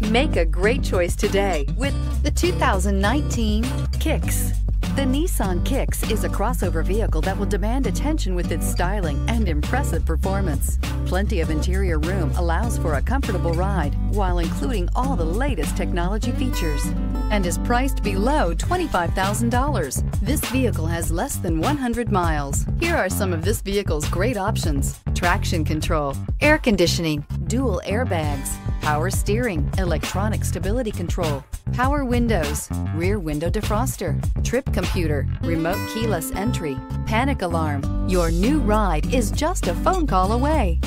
Make a great choice today with the 2019 Kicks. The Nissan Kicks is a crossover vehicle that will demand attention with its styling and impressive performance. Plenty of interior room allows for a comfortable ride while including all the latest technology features and is priced below $25,000. This vehicle has less than 100 miles. Here are some of this vehicle's great options. Traction control, air conditioning, dual airbags, power steering, electronic stability control, power windows, rear window defroster, trip computer, remote keyless entry, panic alarm. Your new ride is just a phone call away.